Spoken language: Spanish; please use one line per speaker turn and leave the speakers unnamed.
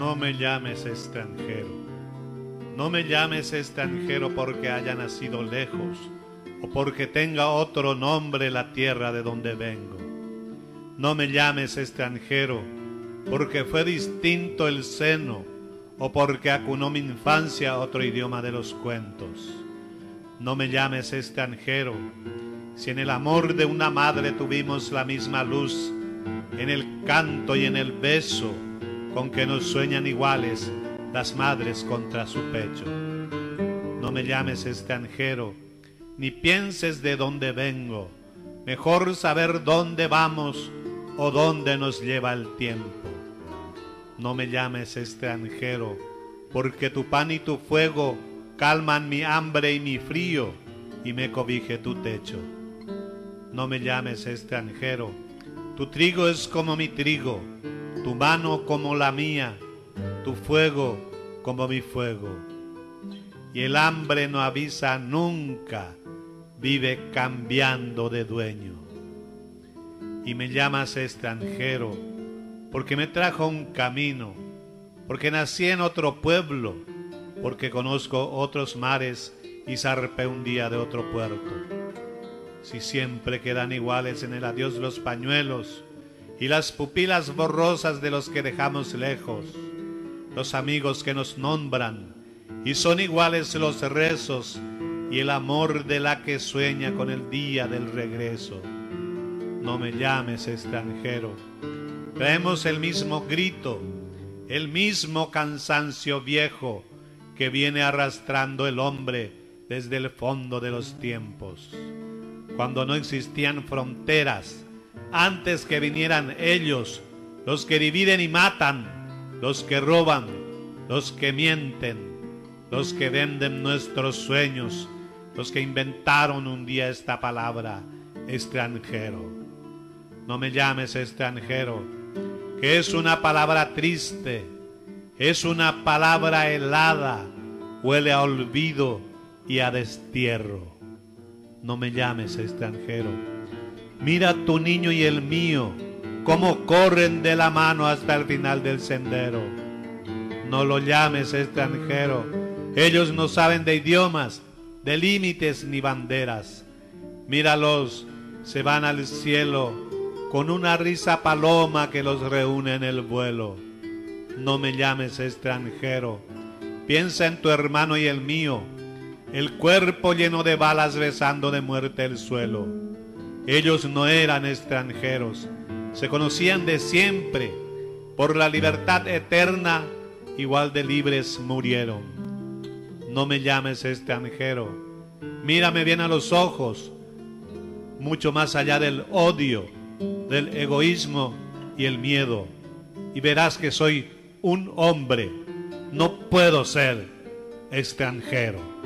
No me llames extranjero. No me llames extranjero porque haya nacido lejos o porque tenga otro nombre la tierra de donde vengo. No me llames extranjero porque fue distinto el seno o porque acunó mi infancia otro idioma de los cuentos. No me llames extranjero si en el amor de una madre tuvimos la misma luz, en el canto y en el beso con que nos sueñan iguales las madres contra su pecho. No me llames extranjero, ni pienses de dónde vengo, mejor saber dónde vamos o dónde nos lleva el tiempo. No me llames extranjero, porque tu pan y tu fuego calman mi hambre y mi frío, y me cobije tu techo. No me llames extranjero, tu trigo es como mi trigo, tu mano como la mía, tu fuego como mi fuego. Y el hambre no avisa nunca, vive cambiando de dueño. Y me llamas extranjero, porque me trajo un camino, porque nací en otro pueblo, porque conozco otros mares y zarpé un día de otro puerto. Si siempre quedan iguales en el adiós los pañuelos, y las pupilas borrosas de los que dejamos lejos, los amigos que nos nombran, y son iguales los rezos y el amor de la que sueña con el día del regreso. No me llames extranjero, traemos el mismo grito, el mismo cansancio viejo que viene arrastrando el hombre desde el fondo de los tiempos, cuando no existían fronteras, antes que vinieran ellos, los que dividen y matan, los que roban, los que mienten, los que venden nuestros sueños, los que inventaron un día esta palabra, extranjero. No me llames extranjero, que es una palabra triste, es una palabra helada, huele a olvido y a destierro. No me llames extranjero Mira tu niño y el mío, cómo corren de la mano hasta el final del sendero. No lo llames extranjero. Ellos no saben de idiomas, de límites ni banderas. Míralos, se van al cielo con una risa paloma que los reúne en el vuelo. No me llames extranjero. Piensa en tu hermano y el mío, el cuerpo lleno de balas besando de muerte el suelo ellos no eran extranjeros, se conocían de siempre. Por la libertad eterna, igual de libres murieron. No me llames extranjero, mírame bien a los ojos, mucho más allá del odio, del egoísmo y el miedo, y verás que soy un hombre, no puedo ser extranjero.